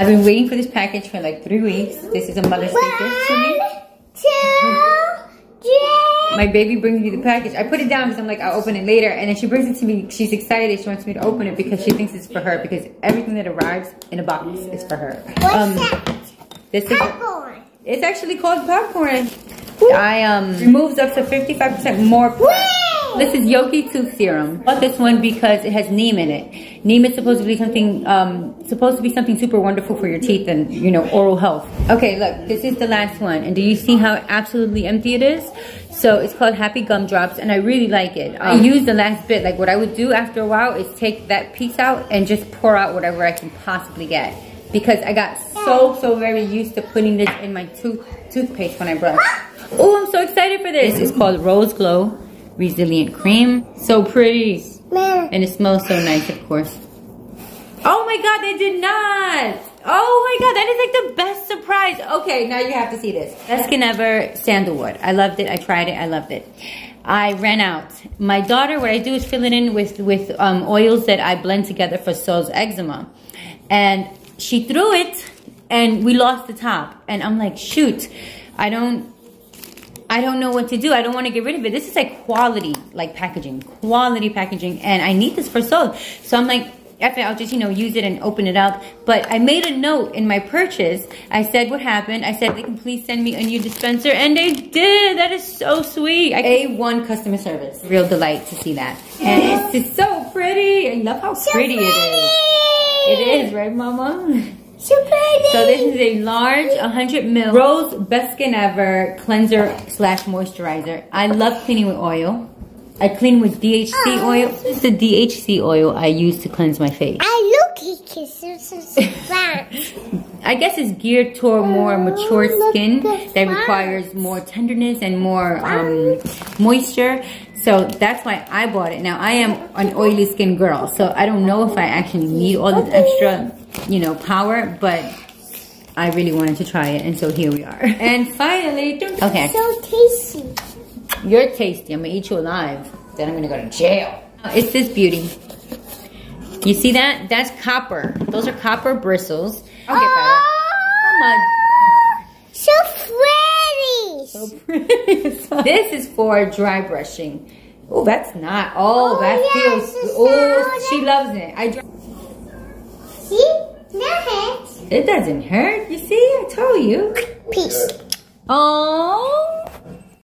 I've been waiting for this package for like three weeks. This is a Mother's Day gift to me. Two, three. My baby brings me the package. I put it down because I'm like, I'll open it later. And then she brings it to me. She's excited. She wants me to open it because she thinks it's for her. Because everything that arrives in a box is for her. What's Um, that? this is Popcorn. it's actually called popcorn. I um removes up to 55% more. This is Yogi Tooth Serum. I bought this one because it has neem in it. Neem is supposed to be something um supposed to be something super wonderful for your teeth and you know oral health. Okay, look, this is the last one, and do you see how absolutely empty it is? So it's called Happy Gumdrops, and I really like it. I use the last bit. Like what I would do after a while is take that piece out and just pour out whatever I can possibly get because I got so so very used to putting this in my tooth toothpaste when I brush. Oh, I'm so excited for this. It's called Rose Glow Resilient Cream. So pretty. Man. And it smells so nice, of course. Oh my god, they did not! Oh my god, that is like the best surprise. Okay, now you have to see this. Best Skin Ever Sandalwood. I loved it. I tried it. I loved it. I ran out. My daughter, what I do is fill it in with, with um, oils that I blend together for Sol's eczema. And she threw it and we lost the top. And I'm like, shoot, I don't, I don't know what to do. I don't want to get rid of it. This is like quality, like packaging, quality packaging, and I need this for Sol. So I'm like, F it, I'll just, you know, use it and open it up. But I made a note in my purchase. I said what happened. I said they can please send me a new dispenser, and they did. That is so sweet. I, A1 customer service. Real delight to see that. And it's just so pretty. I love how pretty it is. It is, right, Mama? So pretty. So this is a large 100 ml Rose Best Skin Ever cleanser slash moisturizer. I love cleaning with oil. I clean with DHC oil. This is the DHC oil I use to cleanse my face. I look at kisses and flat. I guess it's geared toward more mature skin that requires more tenderness and more um, moisture. So that's why I bought it. Now I am an oily skin girl, so I don't know if I actually need all this extra, you know, power, but I really wanted to try it, and so here we are. And finally, okay, So tasty. you're tasty. I'm gonna eat you alive. Then I'm gonna go to jail. Oh, it's this beauty. You see that? That's copper. Those are copper bristles. I'll get better. Ah! Come on. So pretty. So pretty. So this is for dry brushing. Oh, that's not. Oh, Oh, that yes, feels. Oh, she loves it. I. dry- See? Now It doesn't hurt. You see? I told you. Peace. Oh.